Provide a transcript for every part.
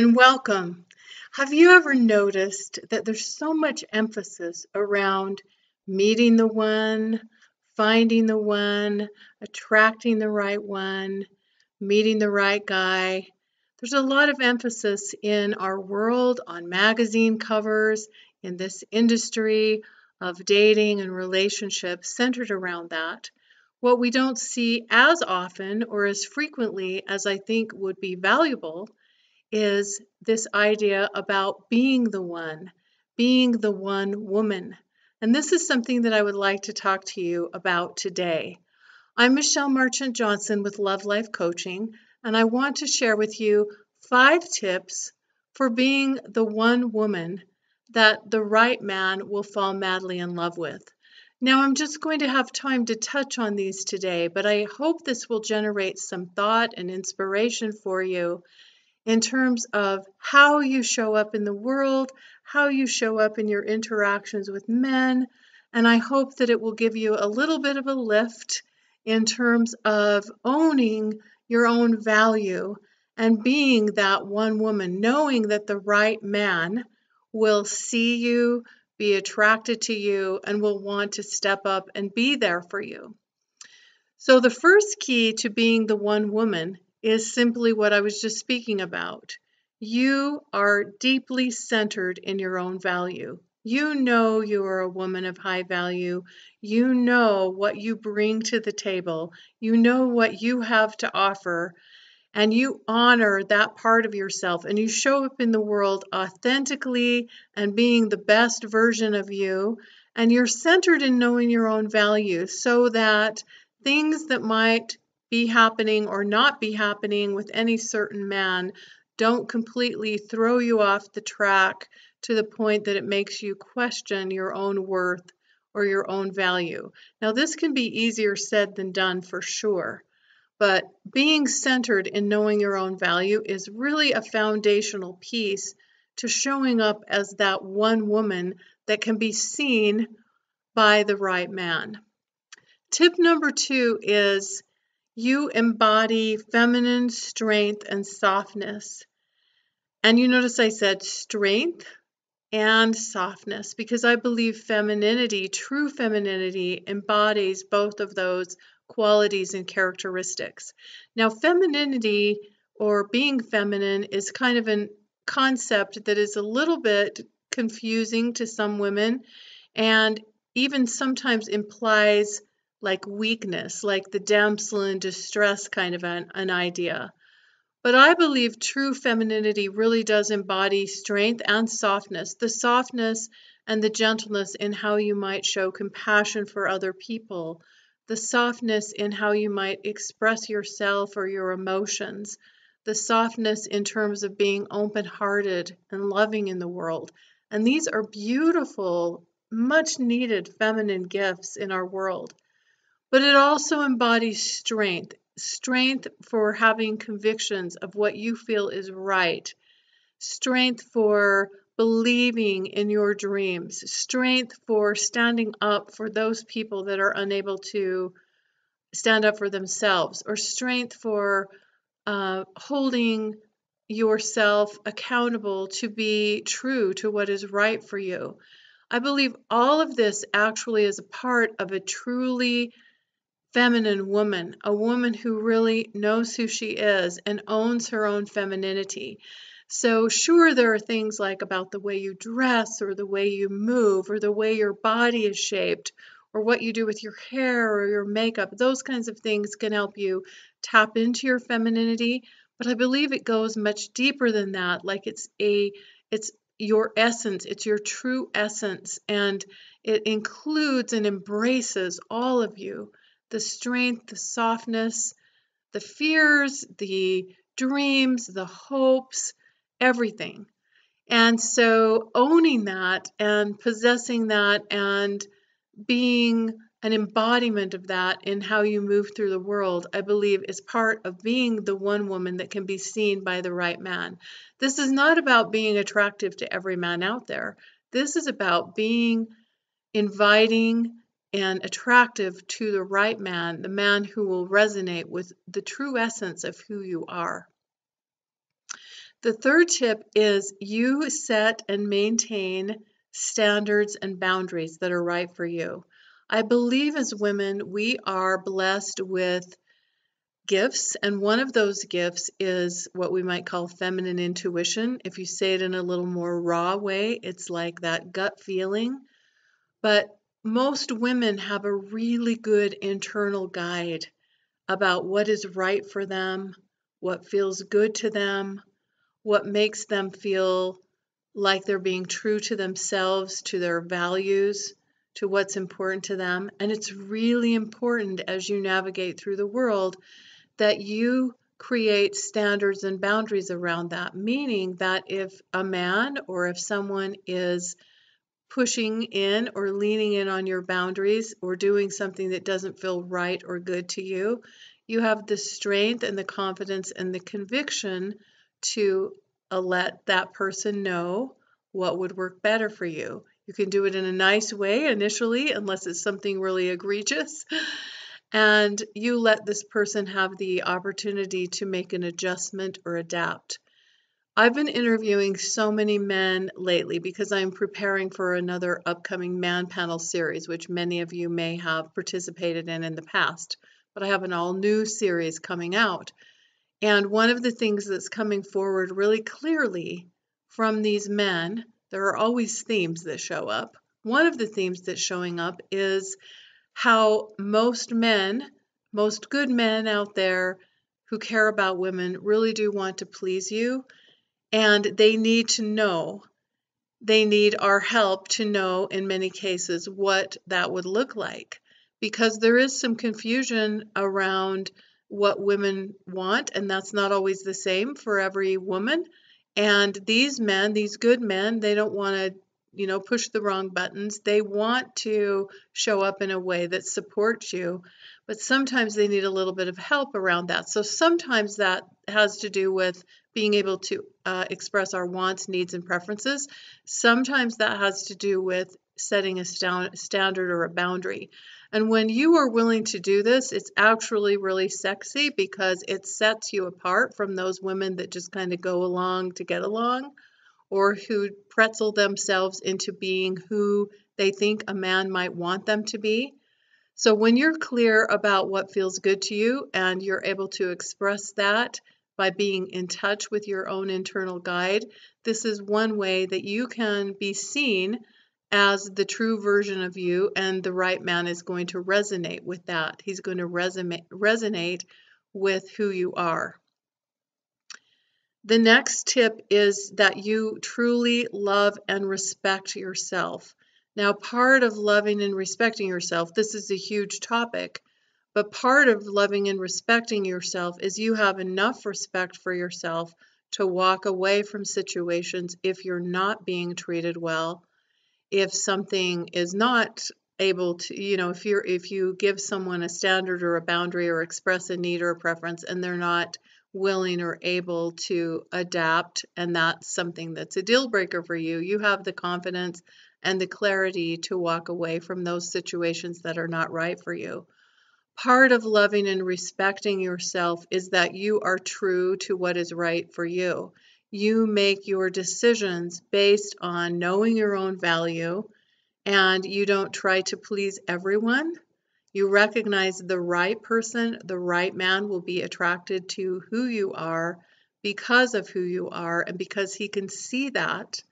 and welcome. Have you ever noticed that there's so much emphasis around meeting the one, finding the one, attracting the right one, meeting the right guy? There's a lot of emphasis in our world on magazine covers, in this industry of dating and relationships centered around that. What we don't see as often or as frequently as I think would be valuable is this idea about being the one, being the one woman. And this is something that I would like to talk to you about today. I'm Michelle Marchant Johnson with Love Life Coaching, and I want to share with you five tips for being the one woman that the right man will fall madly in love with. Now, I'm just going to have time to touch on these today, but I hope this will generate some thought and inspiration for you in terms of how you show up in the world, how you show up in your interactions with men, and I hope that it will give you a little bit of a lift in terms of owning your own value and being that one woman, knowing that the right man will see you, be attracted to you and will want to step up and be there for you. So, the first key to being the one woman is simply what I was just speaking about. You are deeply centered in your own value. You know you are a woman of high value. You know what you bring to the table. You know what you have to offer and you honor that part of yourself and you show up in the world authentically and being the best version of you and you're centered in knowing your own value so that things that might be happening or not be happening with any certain man don't completely throw you off the track to the point that it makes you question your own worth or your own value. Now, this can be easier said than done for sure. But being centered in knowing your own value is really a foundational piece to showing up as that one woman that can be seen by the right man. Tip number two is you embody feminine strength and softness. And you notice I said strength and softness because I believe femininity, true femininity, embodies both of those qualities and characteristics. Now, femininity or being feminine is kind of a concept that is a little bit confusing to some women and even sometimes implies like weakness, like the damsel in distress kind of an, an idea. But I believe true femininity really does embody strength and softness, the softness and the gentleness in how you might show compassion for other people, the softness in how you might express yourself or your emotions, the softness in terms of being open hearted and loving in the world. And these are beautiful, much needed feminine gifts in our world. But it also embodies strength strength for having convictions of what you feel is right, strength for believing in your dreams, strength for standing up for those people that are unable to stand up for themselves, or strength for uh, holding yourself accountable to be true to what is right for you. I believe all of this actually is a part of a truly feminine woman, a woman who really knows who she is and owns her own femininity. So, sure, there are things like about the way you dress, or the way you move, or the way your body is shaped, or what you do with your hair or your makeup. Those kinds of things can help you tap into your femininity. But I believe it goes much deeper than that. Like it's a, it's your essence, it's your true essence, and it includes and embraces all of you the strength, the softness, the fears, the dreams, the hopes, everything. And so owning that and possessing that and being an embodiment of that in how you move through the world, I believe, is part of being the one woman that can be seen by the right man. This is not about being attractive to every man out there. This is about being inviting and attractive to the right man, the man who will resonate with the true essence of who you are. The third tip is you set and maintain standards and boundaries that are right for you. I believe as women, we are blessed with gifts, and one of those gifts is what we might call feminine intuition. If you say it in a little more raw way, it's like that gut feeling. But most women have a really good internal guide about what is right for them, what feels good to them, what makes them feel like they're being true to themselves, to their values, to what's important to them. And it's really important as you navigate through the world that you create standards and boundaries around that, meaning that if a man or if someone is pushing in or leaning in on your boundaries or doing something that doesn't feel right or good to you, you have the strength and the confidence and the conviction to uh, let that person know what would work better for you. You can do it in a nice way initially, unless it's something really egregious. And you let this person have the opportunity to make an adjustment or adapt. I've been interviewing so many men lately because I'm preparing for another upcoming man panel series, which many of you may have participated in in the past. But I have an all new series coming out. And one of the things that's coming forward really clearly from these men, there are always themes that show up. One of the themes that's showing up is how most men, most good men out there who care about women, really do want to please you. And they need to know, they need our help to know in many cases what that would look like. Because there is some confusion around what women want, and that's not always the same for every woman. And these men, these good men, they don't want to, you know, push the wrong buttons. They want to show up in a way that supports you, but sometimes they need a little bit of help around that. So sometimes that has to do with being able to uh, express our wants, needs, and preferences. Sometimes that has to do with setting a st- standard or a boundary. And when you are willing to do this, it's actually really sexy because it sets you apart from those women that just kind of go along to get along or who pretzel themselves into being who they think a man might want them to be. So when you're clear about what feels good to you and you're able to express that by being in touch with your own internal guide, this is one way that you can be seen as the true version of you, and the right man is going to resonate with that. He's going to resonate, resonate with who you are. The next tip is that you truly love and respect yourself. Now, part of loving and respecting yourself, this is a huge topic, but part of loving and respecting yourself is you have enough respect for yourself to walk away from situations if you're not being treated well if something is not able to you know if you're if you give someone a standard or a boundary or express a need or a preference and they're not willing or able to adapt and that's something that's a deal breaker for you. You have the confidence and the clarity to walk away from those situations that are not right for you. Part of loving and respecting yourself is that you are true to what is right for you. You make your decisions based on knowing your own value and you don't try to please everyone. You recognize the right person, the right man will be attracted to who you are because of who you are and because he can see that,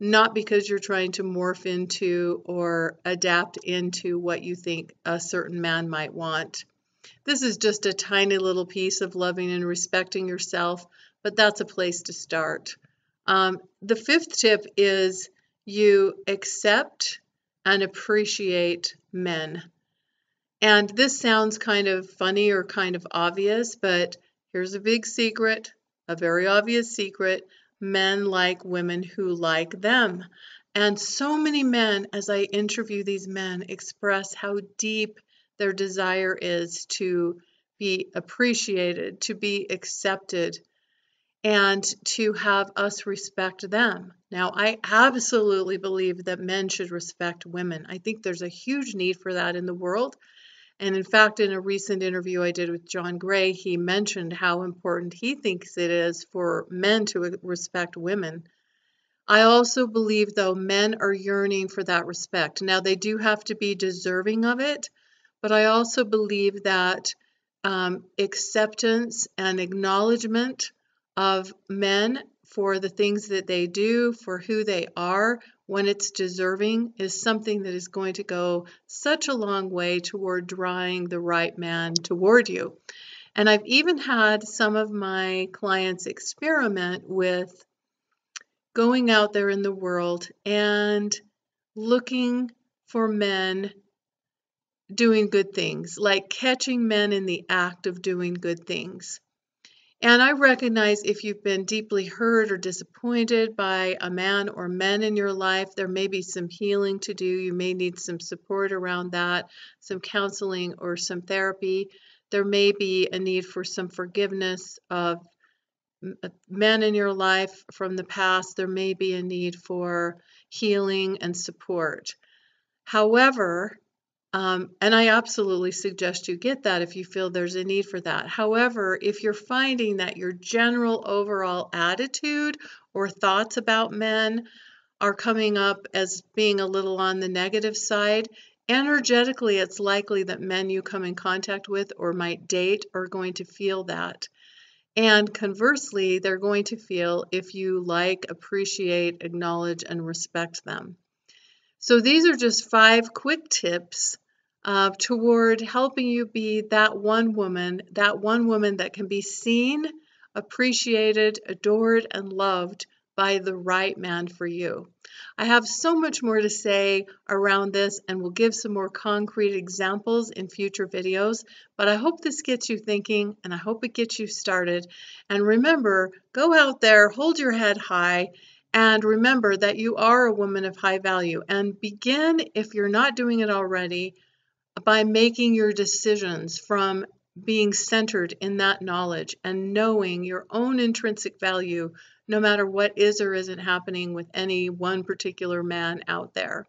not because you're trying to morph into or adapt into what you think a certain man might want. This is just a tiny little piece of loving and respecting yourself but that's a place to start. Um, the fifth tip is you accept and appreciate men. And this sounds kind of funny or kind of obvious, but here's a big secret, a very obvious secret. Men like women who like them. And so many men, as I interview these men, express how deep their desire is to be appreciated, to be accepted, and to have us respect them. Now, I absolutely believe that men should respect women. I think there's a huge need for that in the world. And in fact, in a recent interview I did with John Gray, he mentioned how important he thinks it is for men to respect women. I also believe, though, men are yearning for that respect. Now, they do have to be deserving of it, but I also believe that um, acceptance and acknowledgement of men for the things that they do, for who they are, when it's deserving, is something that is going to go such a long way toward drawing the right man toward you. And I've even had some of my clients experiment with going out there in the world and looking for men doing good things, like catching men in the act of doing good things. And I recognize if you've been deeply hurt or disappointed by a man or men in your life, there may be some healing to do. You may need some support around that, some counseling or some therapy. There may be a need for some forgiveness of uh, men in your life from the past. There may be a need for healing and support. However, um, and I absolutely suggest you get that if you feel there's a need for that. However, if you're finding that your general overall attitude or thoughts about men are coming up as being a little on the negative side, energetically it's likely that men you come in contact with or might date are going to feel that. And conversely, they're going to feel if you like, appreciate, acknowledge, and respect them. So these are just five quick tips uh, toward helping you be that one woman, that one woman that can be seen, appreciated, adored, and loved by the right man for you. I have so much more to say around this and will give some more concrete examples in future videos, but I hope this gets you thinking and I hope it gets you started. And remember, go out there, hold your head high, and remember that you are a woman of high value. And begin, if you're not doing it already, by making your decisions from being centered in that knowledge and knowing your own intrinsic value, no matter what is or isn't happening with any one particular man out there.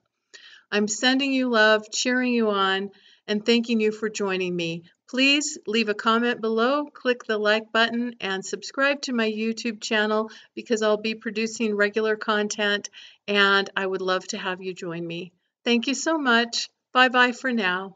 I'm sending you love, cheering you on, and thanking you for joining me. Please leave a comment below, click the like button, and subscribe to my YouTube channel because I'll be producing regular content and I would love to have you join me. Thank you so much. Bye bye for now.